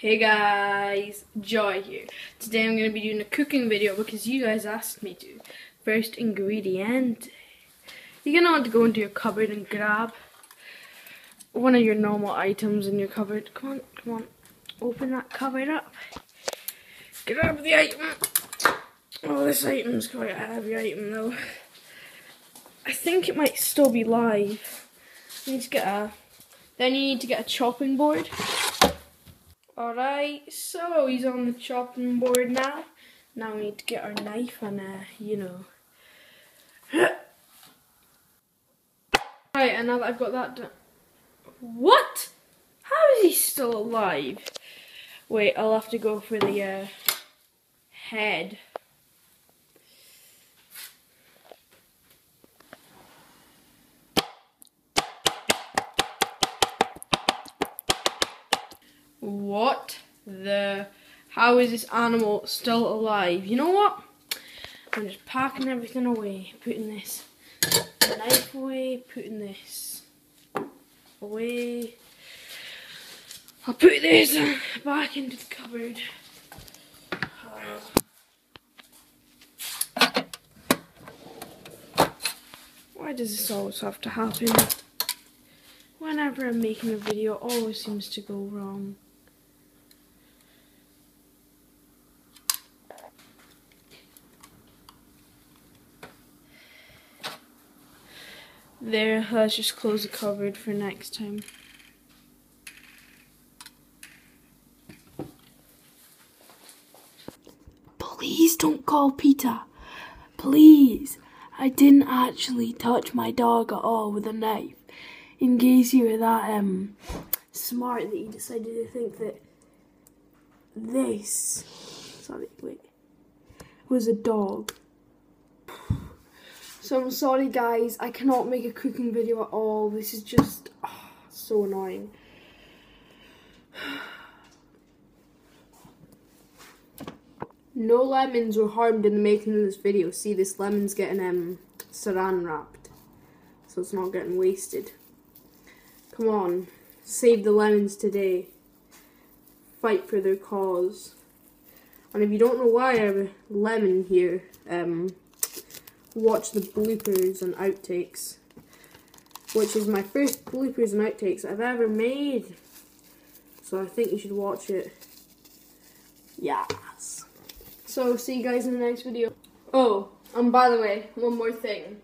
Hey guys, Joy here. Today I'm going to be doing a cooking video because you guys asked me to. First ingredient. You're going to want to go into your cupboard and grab one of your normal items in your cupboard. Come on, come on. Open that cupboard up. Grab the item. Oh, this item's quite a heavy item though. I think it might still be live. You need to get a... Then you need to get a chopping board. Alright, so he's on the chopping board now. Now we need to get our knife and, uh, you know. right, and now that I've got that done. What? How is he still alive? Wait, I'll have to go for the uh, head. What the... How is this animal still alive? You know what? I'm just packing everything away. Putting this knife away. Putting this away. I'll put this back into the cupboard. Why does this always have to happen? Whenever I'm making a video, it always seems to go wrong. There, let's just close the cupboard for next time. Please don't call PETA. Please. I didn't actually touch my dog at all with a knife. In case you were that um smart that you decided to think that this sorry, wait was a dog. So I'm sorry guys, I cannot make a cooking video at all. This is just oh, so annoying. No lemons were harmed in the making of this video. See, this lemon's getting um, saran wrapped. So it's not getting wasted. Come on. Save the lemons today. Fight for their cause. And if you don't know why I have a lemon here, um, watch the bloopers and outtakes. Which is my first bloopers and outtakes I've ever made. So I think you should watch it. Yes. So, see you guys in the next video. Oh, and by the way, one more thing.